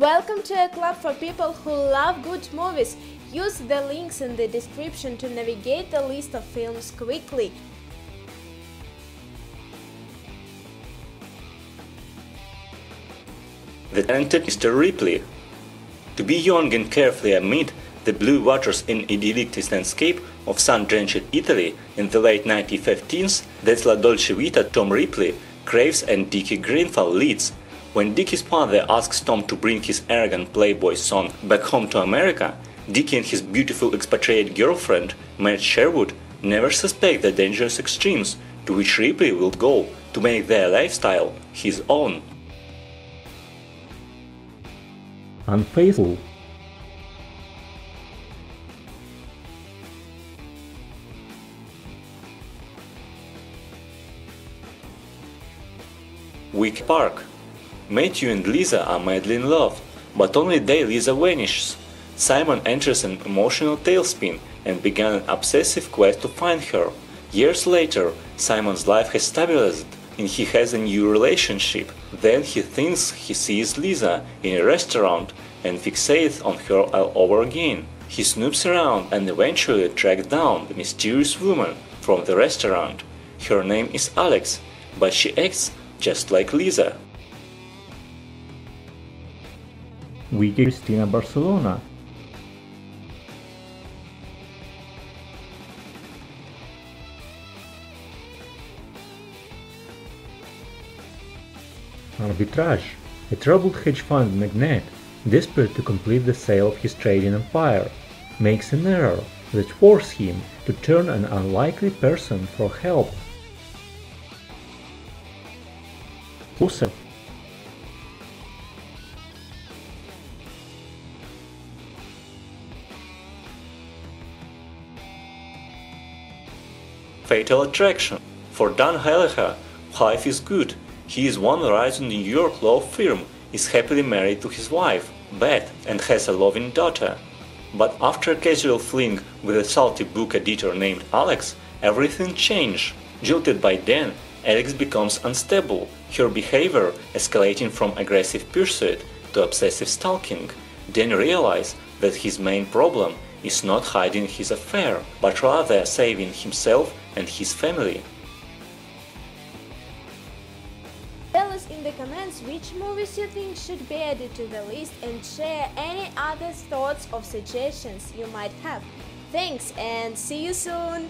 Welcome to a club for people who love good movies. Use the links in the description to navigate the list of films quickly. The talented Mr. Ripley. To be young and carefully amid the blue waters and idyllic landscape of sun-drenched Italy in the late 1915s, that's La Dolce Vita Tom Ripley craves and Dickie Greenleaf leads. When Dickie's father asks Tom to bring his arrogant playboy son back home to America, Dickie and his beautiful expatriate girlfriend, Madge Sherwood, never suspect the dangerous extremes to which Ripley will go to make their lifestyle his own. Unfaithful Wicker Park. Matthew and Lisa are madly in love, but only day Lisa vanishes. Simon enters an emotional tailspin and began an obsessive quest to find her. Years later, Simon's life has stabilized and he has a new relationship. Then he thinks he sees Lisa in a restaurant and fixates on her all over again. He snoops around and eventually tracks down the mysterious woman from the restaurant. Her name is Alex, but she acts just like Lisa. Vicky Cristina Barcelona. Arbitrage. A troubled hedge fund magnate, desperate to complete the sale of his trading empire, makes an error that forces him to turn an unlikely person for help. Closer. Fatal Attraction. For Dan Gallagher, life is good. He is one rising New York law firm, is happily married to his wife, Beth, and has a loving daughter. But after a casual fling with a salty book editor named Alex, everything changed. Jilted by Dan, Alex becomes unstable, her behavior escalating from aggressive pursuit to obsessive stalking. Dan realizes that his main problem is not hiding his affair, but rather saving himself and his family. Tell us in the comments which movies you think should be added to the list and share any other thoughts or suggestions you might have. Thanks and see you soon!